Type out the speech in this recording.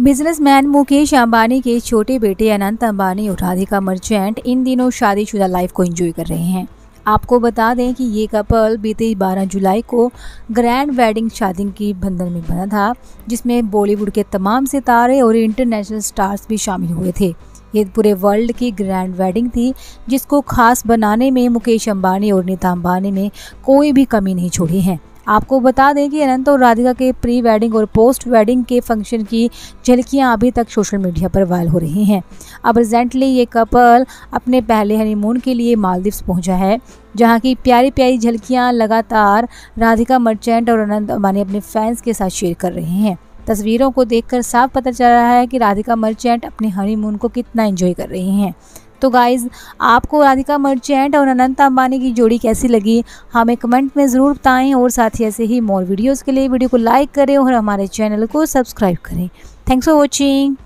Businessman Mukesh Ambani के छोटे बेटे अनंत अंबानी और राधिका मर्चेंट इन दिनों शादीशुदा लाइफ को एंजॉय कर रहे हैं। आपको बता दें कि ये कपल बीते 12 जुलाई को ग्रैंड वेडिंग शादी की बंधन में बना था, जिसमें बॉलीवुड के तमाम सितारे और इंटरनेशनल स्टार्स भी शामिल हुए थे। ये पूरे वर्ल्ड की ग्रैंड वेडिंग थी, जिसको खास बनाने में मुकेश अंबानी और नीता अंबानी ने कोई भी कमी नहीं छोड़ी है। आपको बता दें कि अनंत और राधिका के प्री वेडिंग और पोस्ट वेडिंग के फ़ंक्शन की झलकियाँ अभी तक सोशल मीडिया पर वायरल हो रही हैं। अब रिजेंटली ये कपल अपने पहले हनीमून के लिए मालदीव्स पहुँचा है, जहाँ की प्यारी प्यारी झलकियाँ लगातार राधिका मर्चेंट और अनंत अंबानी अपने फैंस के साथ शेयर कर रहे हैं। तस्वीरों को देखकर साफ़ पता चल रहा है कि राधिका मर्चेंट अपने हनीमून को कितना एंजॉय कर रही हैं। तो गाइज़ आपको राधिका मर्चेंट और अनंत अंबानी की जोड़ी कैसी लगी, हमें कमेंट में ज़रूर बताएँ और साथ ही ऐसे ही मोर वीडियोज़ के लिए वीडियो को लाइक करें और हमारे चैनल को सब्सक्राइब करें। Thanks for watching